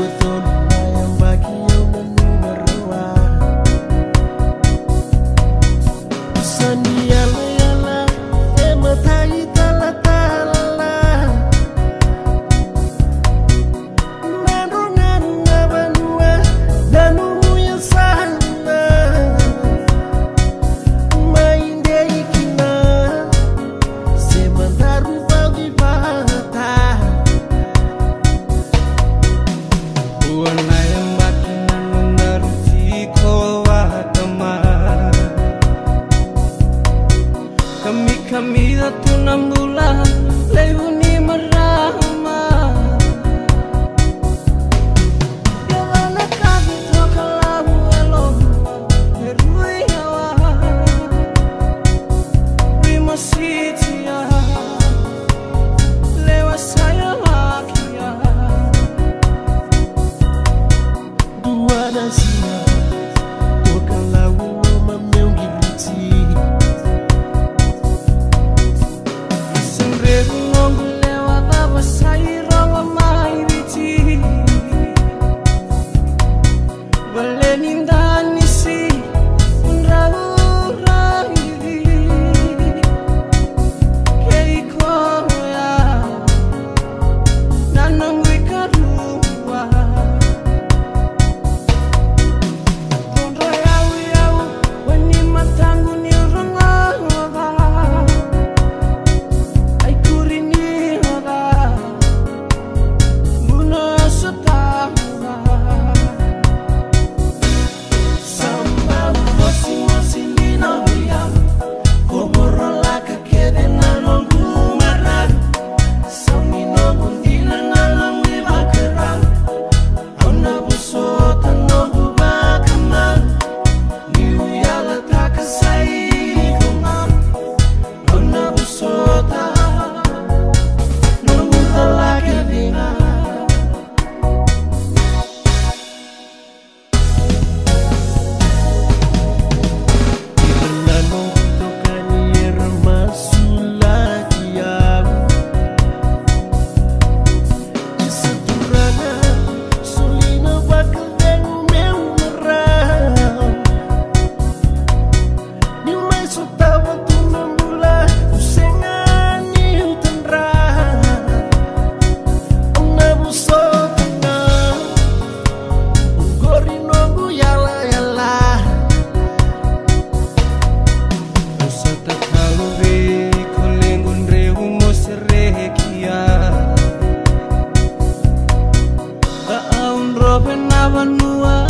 with the Kami-kami datang nang awan more.